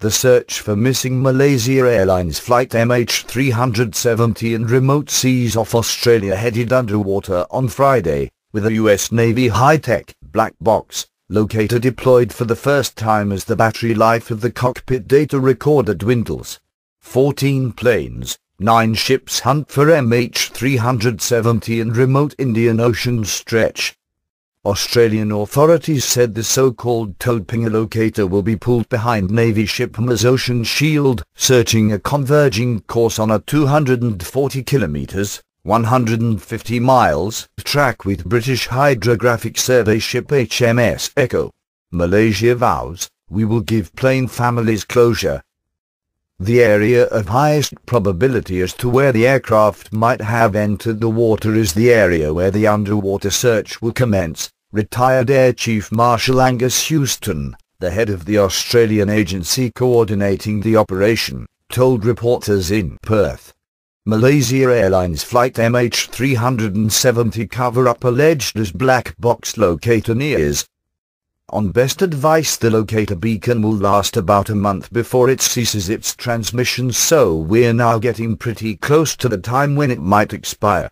The search for missing Malaysia Airlines flight MH370 in remote seas off Australia headed underwater on Friday, with a US Navy high-tech black box locator deployed for the first time as the battery life of the cockpit data recorder dwindles. 14 planes, 9 ships hunt for MH370 in remote Indian Ocean stretch, Australian authorities said the so-called towed pinger locator will be pulled behind Navy ship Mars Ocean Shield, searching a converging course on a 240 kilometers 150 miles track with British hydrographic survey ship HMS Echo. Malaysia vows, we will give plane families closure. The area of highest probability as to where the aircraft might have entered the water is the area where the underwater search will commence, Retired Air Chief Marshal Angus Houston, the head of the Australian agency coordinating the operation, told reporters in Perth. Malaysia Airlines flight MH370 cover-up alleged as black box locator nears. On best advice the locator beacon will last about a month before it ceases its transmission so we're now getting pretty close to the time when it might expire.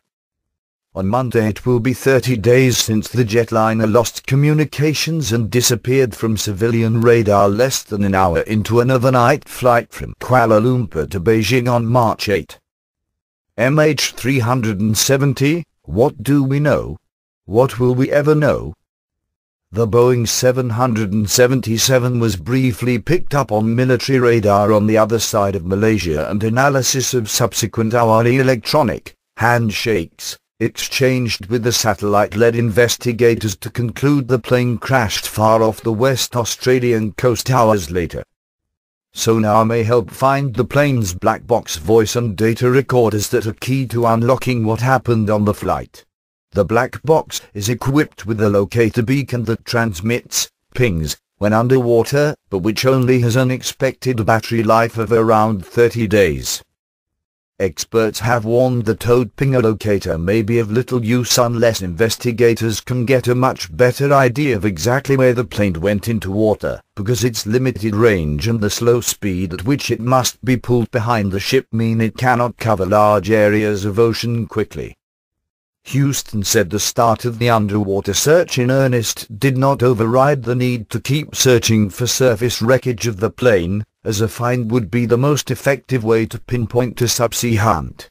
On Monday it will be 30 days since the jetliner lost communications and disappeared from civilian radar less than an hour into an overnight flight from Kuala Lumpur to Beijing on March 8. MH370, what do we know? What will we ever know? The Boeing 777 was briefly picked up on military radar on the other side of Malaysia and analysis of subsequent hourly electronic handshakes exchanged with the satellite-led investigators to conclude the plane crashed far off the West Australian coast hours later. Sonar may help find the plane's black box voice and data recorders that are key to unlocking what happened on the flight. The black box is equipped with a locator beacon that transmits pings when underwater, but which only has an expected battery life of around 30 days. Experts have warned the towed pinger locator may be of little use unless investigators can get a much better idea of exactly where the plane went into water, because its limited range and the slow speed at which it must be pulled behind the ship mean it cannot cover large areas of ocean quickly. Houston said the start of the underwater search in earnest did not override the need to keep searching for surface wreckage of the plane, as a find would be the most effective way to pinpoint a subsea hunt.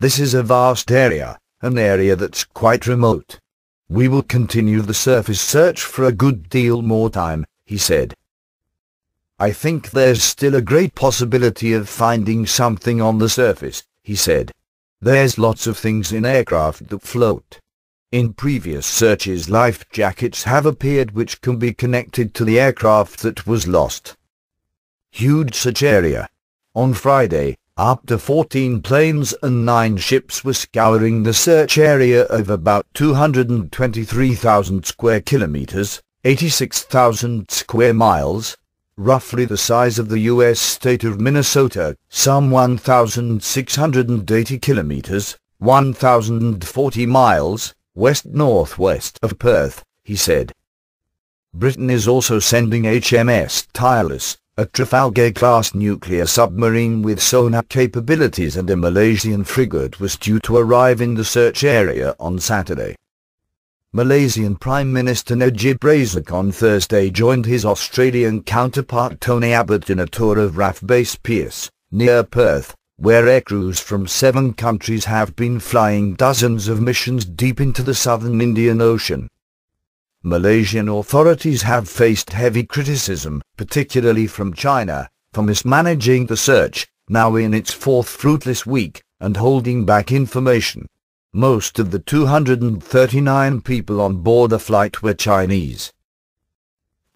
This is a vast area, an area that's quite remote. We will continue the surface search for a good deal more time, he said. I think there's still a great possibility of finding something on the surface, he said. There's lots of things in aircraft that float. In previous searches life jackets have appeared which can be connected to the aircraft that was lost huge search area. On Friday, up to 14 planes and 9 ships were scouring the search area of about 223,000 square kilometers, 86,000 square miles, roughly the size of the U.S. state of Minnesota, some 1,680 kilometers, 1,040 miles, west-northwest of Perth, he said. Britain is also sending HMS Tireless, a Trafalgar-class nuclear submarine with sonar capabilities and a Malaysian frigate was due to arrive in the search area on Saturday. Malaysian Prime Minister Najib Razak on Thursday joined his Australian counterpart Tony Abbott in a tour of RAAF Base Pearce, near Perth, where aircrews from seven countries have been flying dozens of missions deep into the southern Indian Ocean. Malaysian authorities have faced heavy criticism, particularly from China, for mismanaging the search, now in its fourth fruitless week, and holding back information. Most of the 239 people on board the flight were Chinese.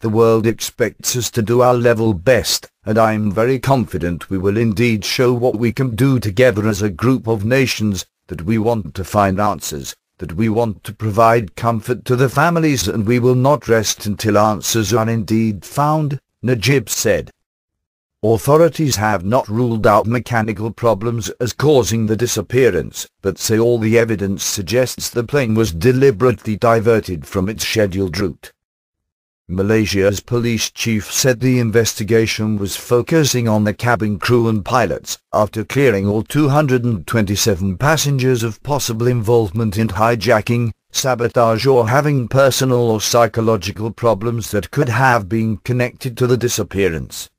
The world expects us to do our level best, and I'm very confident we will indeed show what we can do together as a group of nations, that we want to find answers, that we want to provide comfort to the families and we will not rest until answers are indeed found, Najib said. Authorities have not ruled out mechanical problems as causing the disappearance, but say all the evidence suggests the plane was deliberately diverted from its scheduled route. Malaysia's police chief said the investigation was focusing on the cabin crew and pilots, after clearing all 227 passengers of possible involvement in hijacking, sabotage or having personal or psychological problems that could have been connected to the disappearance.